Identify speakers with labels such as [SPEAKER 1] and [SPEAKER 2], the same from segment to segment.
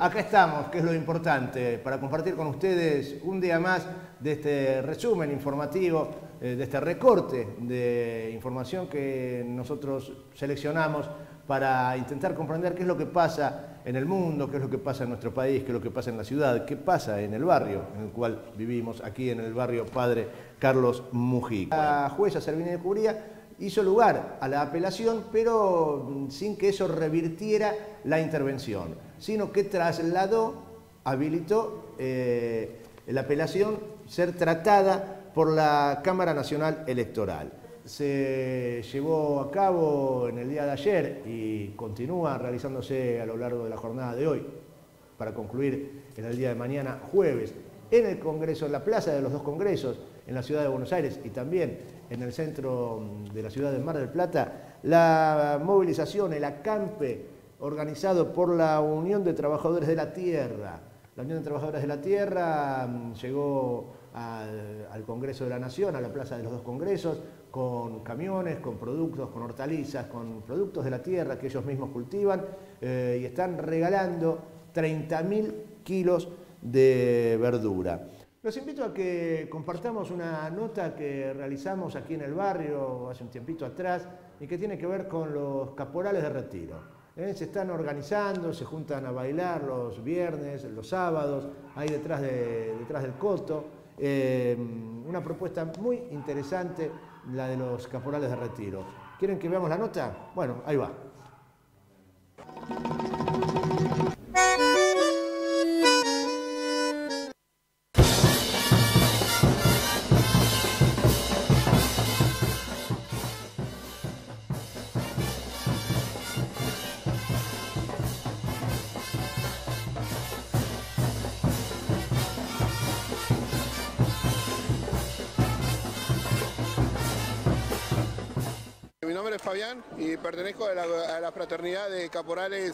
[SPEAKER 1] acá estamos, que es lo importante, para compartir con ustedes un día más de este resumen informativo, eh, de este recorte de información que nosotros seleccionamos para intentar comprender qué es lo que pasa en el mundo, qué es lo que pasa en nuestro país, qué es lo que pasa en la ciudad, qué pasa en el barrio en el cual vivimos, aquí en el barrio Padre Carlos Mujica. La jueza Servini de Cubría hizo lugar a la apelación, pero sin que eso revirtiera la intervención, sino que trasladó, habilitó eh, la apelación ser tratada por la Cámara Nacional Electoral. Se llevó a cabo en el día de ayer y continúa realizándose a lo largo de la jornada de hoy, para concluir en el día de mañana, jueves, en el Congreso, en la Plaza de los dos Congresos, en la ciudad de Buenos Aires y también en el centro de la ciudad de Mar del Plata, la movilización, el acampe organizado por la Unión de Trabajadores de la Tierra. La Unión de Trabajadores de la Tierra mm, llegó al, Congreso de la Nación, a la Plaza de los dos Congresos, con camiones, con productos, con hortalizas, con productos de la tierra que ellos mismos cultivan eh, y están regalando 30.000 kilos de verdura. Los invito a que compartamos una nota que realizamos aquí en el barrio hace un tiempito atrás y que tiene que ver con los caporales de retiro. ¿eh? Se están organizando, se juntan a bailar los viernes, los sábados, ahí detrás, detrás del coto. Eh, una propuesta muy interesante, la de los caporales de retiro. ¿Quieren que veamos la nota? Bueno, ahí va.
[SPEAKER 2] Nombre es Fabián y pertenezco a la, fraternidad de caporales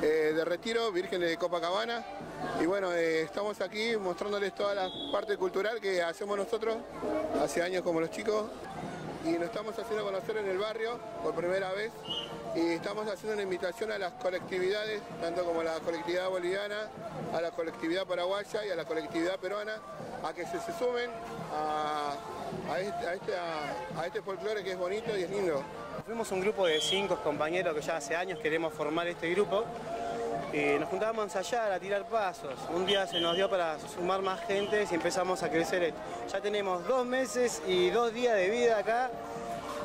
[SPEAKER 2] eh, de retiro, Vírgenes de Copacabana. Y bueno, eh, estamos aquí mostrándoles toda la parte cultural que hacemos nosotros hace años como los chicos. Y nos estamos haciendo conocer en el barrio por primera vez. Y estamos haciendo una invitación a las colectividades, tanto como la colectividad boliviana, a la colectividad paraguaya y a la colectividad peruana, a que se, sumen a, este, este, a, este, folclore que es bonito y es lindo.
[SPEAKER 3] Fuimos un grupo de cinco compañeros que ya hace años queremos formar este grupo. Y nos juntábamos a ensayar, a tirar pasos. Un día se nos dio para sumar más gente y empezamos a crecer. Ya tenemos dos meses y dos días de vida acá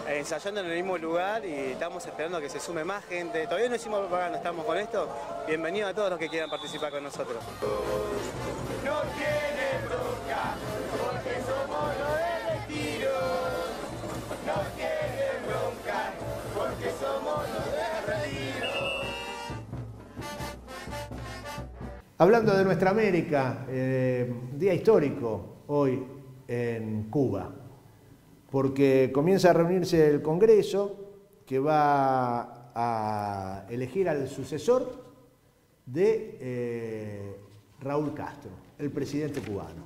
[SPEAKER 3] ensayando en el mismo lugar y estamos esperando que se sume más gente. Todavía no hicimos propaganda, estamos con esto. Bienvenido a todos los que quieran participar con nosotros.
[SPEAKER 1] Hablando de nuestra América, eh, día histórico hoy en Cuba porque comienza a reunirse el Congreso que va a elegir al sucesor de eh, Raúl Castro, el presidente cubano.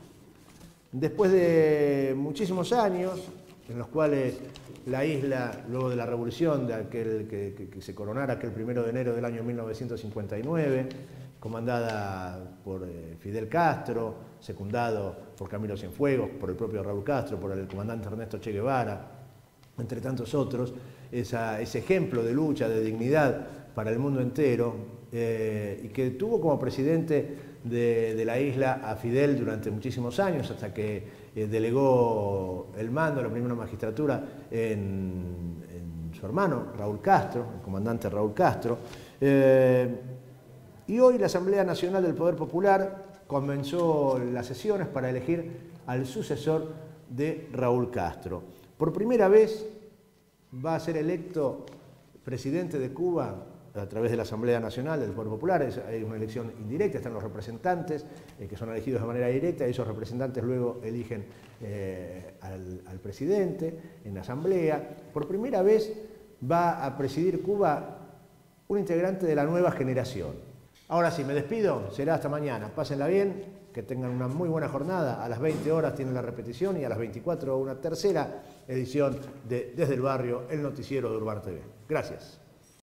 [SPEAKER 1] Después de muchísimos años en los cuales la isla, luego de la revolución de aquel que, que se coronara aquel primero de enero del año 1959, comandada por eh, Fidel Castro, secundado por Camilo Cienfuegos, por el propio Raúl Castro, por el comandante Ernesto Che Guevara, entre tantos otros, ese ejemplo de lucha, de dignidad para el mundo entero, eh, y que tuvo como presidente de, la isla a Fidel durante muchísimos años, hasta que eh, delegó el mando, la primera magistratura, en, su hermano Raúl Castro, el comandante Raúl Castro. Y hoy la Asamblea Nacional del Poder Popular comenzó las sesiones para elegir al sucesor de Raúl Castro. Por primera vez va a ser electo presidente de Cuba a través de la Asamblea Nacional del Poder Popular, es, una elección indirecta, están los representantes eh, que son elegidos de manera directa, y esos representantes luego eligen eh, al, al presidente en la Asamblea. Por primera vez va a presidir Cuba un integrante de la nueva generación. Ahora sí, me despido, será hasta mañana. Pásenla bien, que tengan una muy buena jornada. A las 20 horas tienen la repetición y a las 24 una tercera edición de Desde el Barrio, el noticiero de Urbano TV. Gracias.